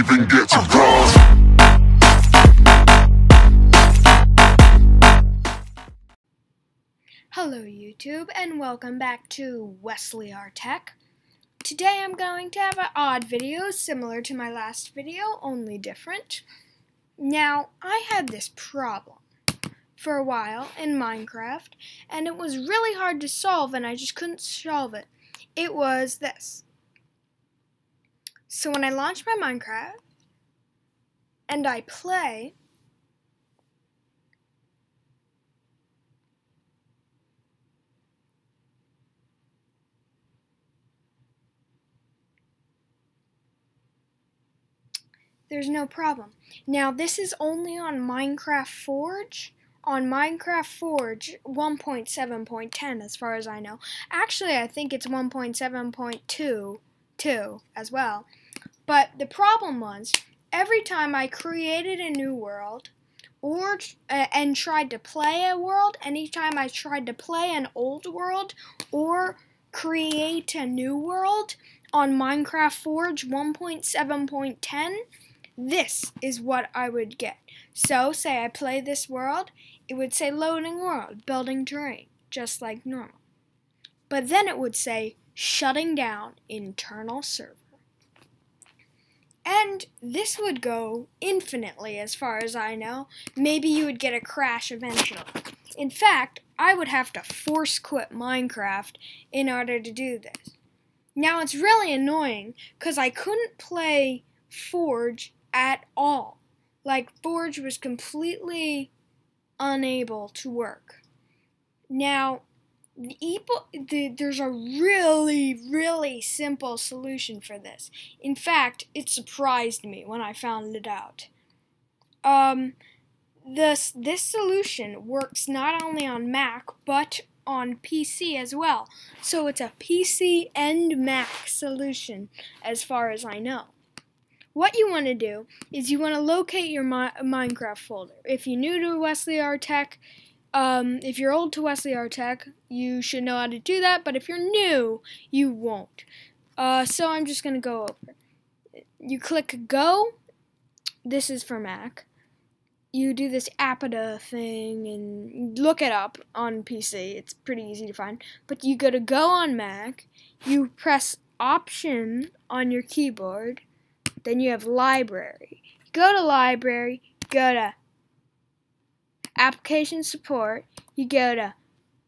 even get to oh. cross. Hello YouTube and welcome back to Wesley R Tech. Today I'm going to have an odd video similar to my last video, only different. Now, I had this problem for a while in Minecraft and it was really hard to solve and I just couldn't solve it. It was this. So when I launch my Minecraft and I play, there's no problem. Now, this is only on Minecraft Forge. On Minecraft Forge 1.7.10, as far as I know. Actually, I think it's 1.7.2 as well. But the problem was, every time I created a new world, or uh, and tried to play a world, anytime I tried to play an old world, or create a new world on Minecraft Forge 1.7.10, this is what I would get. So, say I play this world, it would say loading world, building terrain, just like normal. But then it would say shutting down internal server. And this would go infinitely as far as I know. Maybe you would get a crash eventually. In fact, I would have to force quit Minecraft in order to do this. Now it's really annoying because I couldn't play Forge at all. Like, Forge was completely unable to work. Now, the, the, there's a really, really simple solution for this. In fact, it surprised me when I found it out. Um, this, this solution works not only on Mac, but on PC as well. So it's a PC and Mac solution, as far as I know. What you want to do is you want to locate your Mi Minecraft folder. If you're new to Wesley R Tech, um, if you're old to Wesley R Tech, you should know how to do that, but if you're new, you won't. Uh, so I'm just going to go over. You click Go. This is for Mac. You do this AppData thing and look it up on PC. It's pretty easy to find. But you go to Go on Mac. You press Option on your keyboard then you have library. Go to library, go to application support, you go to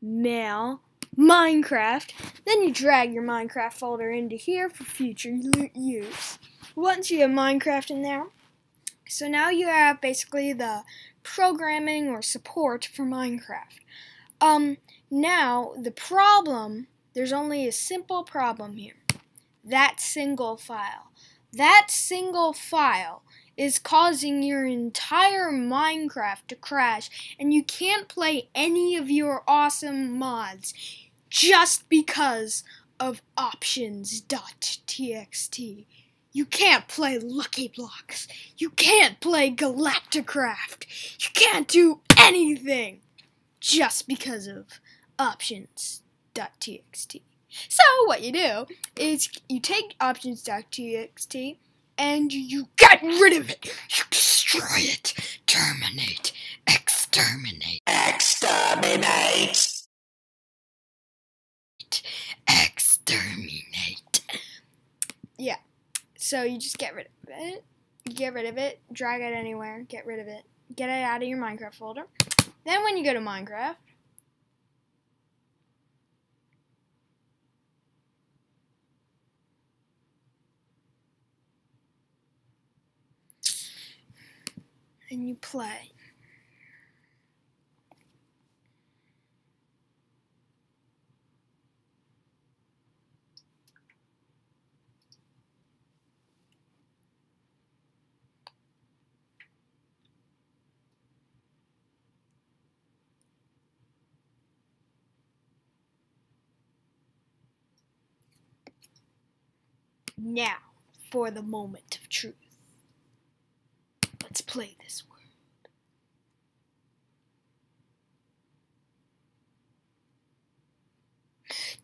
mail, Minecraft, then you drag your Minecraft folder into here for future use. Once you have Minecraft in there, so now you have basically the programming or support for Minecraft. Um, now, the problem, there's only a simple problem here. That single file. That single file is causing your entire Minecraft to crash, and you can't play any of your awesome mods just because of options.txt. You can't play Lucky Blocks. You can't play Galacticraft. You can't do anything just because of options.txt. So what you do is you take options.txt and you get rid of it. You destroy it. Terminate. Exterminate. Exterminate. Exterminate. Yeah. So you just get rid of it. You get rid of it, drag it anywhere, get rid of it. Get it out of your Minecraft folder. Then when you go to Minecraft, and you play. Now, for the moment of truth. Let's play this world.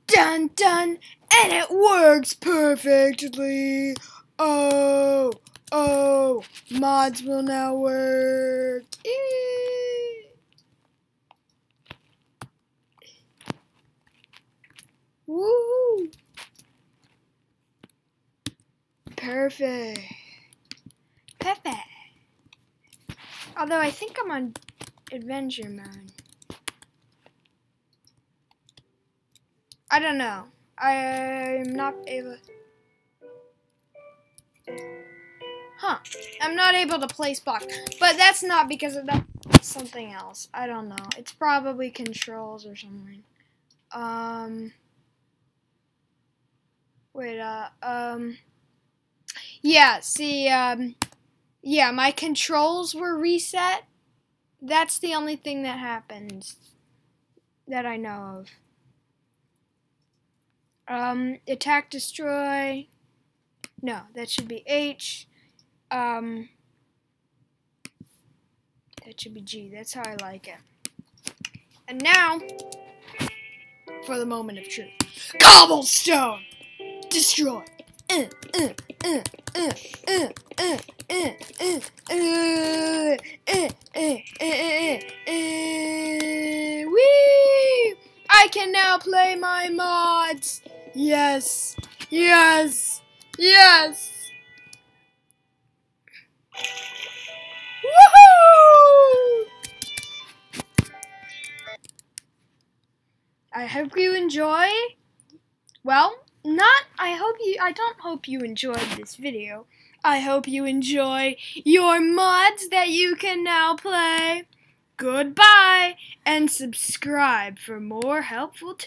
Dun dun, and it works perfectly. Oh, Oh, mods will now work. Perfect. Perfect. Although I think I'm on adventure mode. I don't know. I'm not able. Huh. I'm not able to place blocks. But that's not because of that. Something else. I don't know. It's probably controls or something. Um. Wait, uh, um. Yeah, see, um. Yeah, my controls were reset. That's the only thing that happened that I know of. Um, attack, destroy. No, that should be H. Um, that should be G. That's how I like it. And now, for the moment of truth. Cobblestone! Destroy! Uh, uh, uh, I can now play my mods. Yes, yes, yes. Woohoo! I hope you enjoy. Well, not. I hope you. I don't hope you enjoyed this video. I hope you enjoy your mods that you can now play. Goodbye and subscribe for more helpful